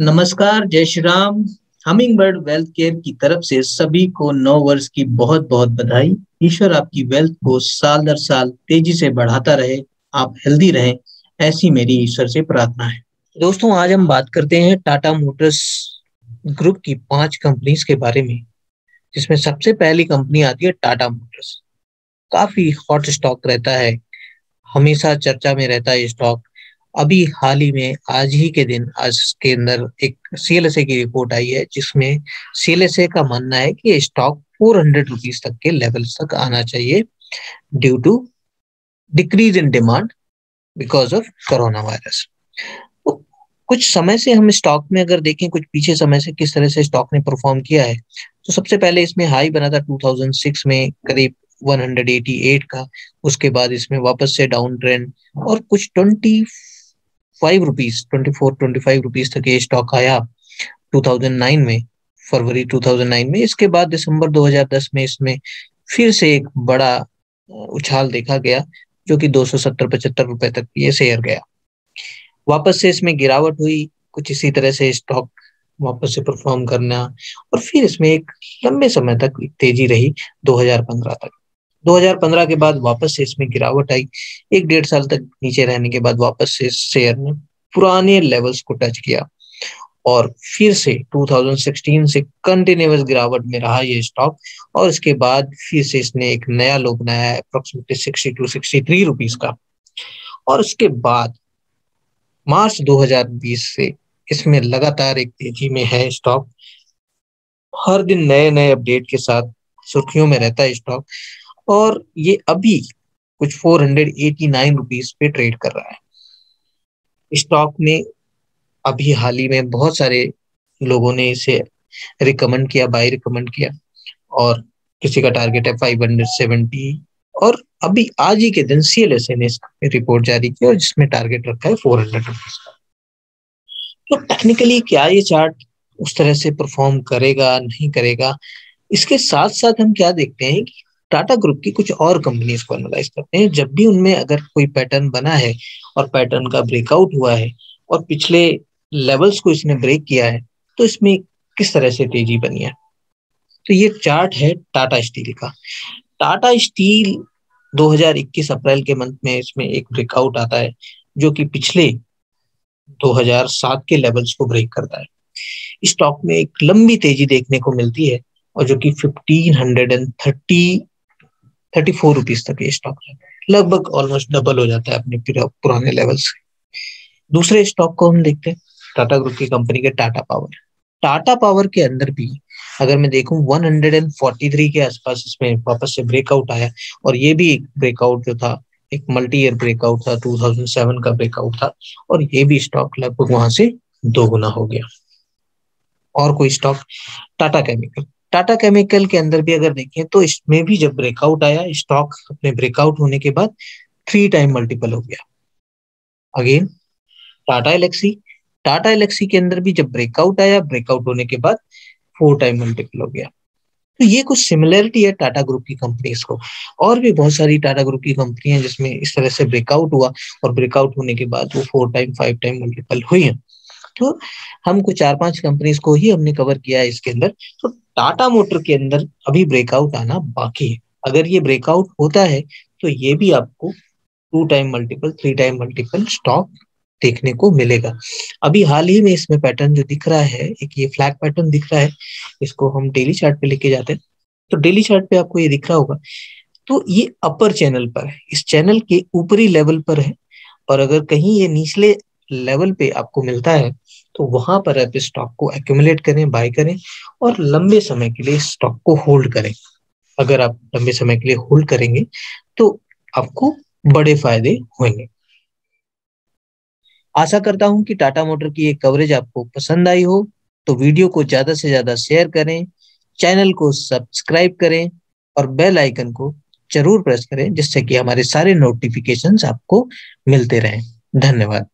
नमस्कार, जय Shri Ram. Humming bird wealth care की तरफ़ से सभी को नौ वर्ष की बहुत बहुत बधाई। ईश्वर आपकी वेल्थ को साल दर साल तेज़ी से बढ़ाता रहे, आप हेल्दी रहें, ऐसी मेरी ईश्वर से प्रार्थना है। दोस्तों, आज हम बात करते हैं टाटा मोटर्स ग्रुप की पाँच कंपनीज़ के बारे में, जिसमें सबसे पहली कंपनी आती है टाटा मोटर्स काफ़ी हॉट स्टॉक रहता है। हमेशा चर्चा में रहता है स्टॉक अभी हाल ही में, आज ही के दिन, आज के अंदर एक सीएलएसए की रिपोर्ट आई है, जिसमें सीएलएसए का मानना है कि स्टॉक फोर हंड्रेड रुपीज़ तक के लेवल तक आना चाहिए due to decrease in demand because of corona virus कुछ समय से हम स्टॉक में अगर देखें, कुछ पीछे समय से किस तरह से स्टॉक ने परफॉर्म किया है तो सबसे पहले इसमें हाई बना था 2006 में, करीब 188 का, उसके बाद इसमें वापस से डाउन ट्रेंड और कुछ 20 five rupees twenty four twenty five rupees तक ये स्टॉक आया 2009 में, फरवरी 2009 में। इसके बाद दिसंबर 2010 में इसमें फिर से एक बड़ा उछाल देखा गया, जो कि दो सौ सत्तर, पचहत्तर रुपए तक ये शेयर गया। वापस से इसमें गिरावट हुई, कुछ इसी तरह से स्टॉक वापस से परफॉर्म करना, और फिर इसमें एक लंबे समय तक तेज़ी रही 2015 तक। 2015 के बाद वापस से इसमें गिरावट आई। एक डेढ़ साल तक नीचे रहने के बाद वापस से शेयर ने पुराने लेवल्स को टच किया और फिर से 2016 से कंटिन्यूस गिरावट में रहा ये स्टॉक और इसके बाद फिर से इसने एक नया लो बनाया approximately sixty two sixty three rupees का। और उसके बाद मार्च 2020 से इसमें लगातार एक तेज़ी में है स्टॉक हर दिन नए नए अपडेट के साथ सुर्खियों में रहता है स्टॉक और ये अभी कुछ four hundred eighty nine rupees पे ट्रेड कर रहा है। स्टॉक में अभी हाल ही में बहुत सारे लोगों ने इसे रिकमेंड किया बाय रिकमेंड किया और किसी का टारगेट है फाइव हंड्रेड सेवेंटी और अभी आज ही के दिन सी एल एस ने रिपोर्ट जारी की और जिसमें टारगेट रखा है फोर हंड्रेड रुपीज़ का। तो टेक्निकली क्या ये चार्ट उस तरह से परफॉर्म करेगा, नहीं करेगा? इसके साथ साथ हम क्या देखते हैं कि टाटा ग्रुप की कुछ और कंपनीज़ को एनालाइज करते हैं। जब भी उनमें अगर कोई पैटर्न बना है और पैटर्न का ब्रेकआउट हुआ है और पिछले लेवल्स को इसने ब्रेक किया है तो इसमें किस तरह से तेज़ी बनी है? तो ये चार्ट है टाटा स्टील का। टाटा स्टील 2021 अप्रैल के मंथ में इसमें एक ब्रेकआउट आता है, जो कि पिछले 2007 के लेवल्स को ब्रेक करता है। स्टॉक में एक लंबी तेज़ी देखने को मिलती है और जो कि 1530 थर्टी फोर रुपीज़ तक ये स्टॉक है। लगभग ऑलमोस्ट डबल हो जाता है अपने पुराने लेवल से। दूसरे स्टॉक को हम देखते हैं टाटा ग्रुप की कंपनी के टाटा पावर टाटा पावर के अंदर भी अगर मैं देखूँ 143 के आसपास इसमें वापस से ब्रेकआउट आया और ये भी एक ब्रेकआउट जो था, एक मल्टी ईयर ब्रेकआउट था 2007 का ब्रेकआउट था और ये भी स्टॉक लगभग वहाँ से दो गुना हो गया। और कोई stock Tata chemical Tata chemical के अंदर भी अगर देखें तो इसमें भी जब ब्रेकआउट आया स्टॉक अपने ब्रेकआउट होने के बाद थ्री टाइम मल्टीपल हो गया। Again Tata Alexei Tata Alexei के अंदर भी जब ब्रेकआउट आया ब्रेकआउट होने के बाद फोर टाइम मल्टीपल हो गया। तो ये कुछ सिमिलरिटी है टाटा ग्रुप की कंपनीज़ को। और भी बहुत सारी टाटा ग्रुप की कंपनी है जिसमें इस तरह से ब्रेकआउट हुआ और ब्रेकआउट होने के बाद वो four time five time multiple हुई है। तो हम कुछ चार पाँच कंपनीज़ को ही हमने कवर किया है इसके अंदर। तो टाटा मोटर के अंदर अभी ब्रेकआउट आना बाकी है। अगर ये ब्रेकआउट होता है तो ये भी आपको two time multiple three time multiple stock देखने को मिलेगा। अभी हाल ही में इसमें पैटर्न जो दिख रहा है, एक ये फ्लैग पैटर्न दिख रहा है, इसको हम डेली चार्ट पे लेके जाते हैं। तो डेली चार्ट पे आपको ये दिख रहा होगा। तो ये अपर चैनल पर है। इस चैनल के ऊपरी लेवल पर है। और अगर कहीं ये निचले लेवल पे आपको मिलता है तो वहाँ पर आप स्टॉक को एक्यूमुलेट करें बाय करें और लंबे समय के लिए स्टॉक को होल्ड करें। अगर आप लंबे समय के लिए होल्ड करेंगे तो आपको बड़े फ़ायदे होंगे। आशा करता हूँ कि टाटा मोटर की ये कवरेज आपको पसंद आई हो तो वीडियो को ज़्यादा से ज़्यादा शेयर करें चैनल को सब्सक्राइब करें और बेल आइकन को ज़रूर प्रेस करें, जिससे कि हमारे सारे नोटिफिकेशंस आपको मिलते रहें। धन्यवाद।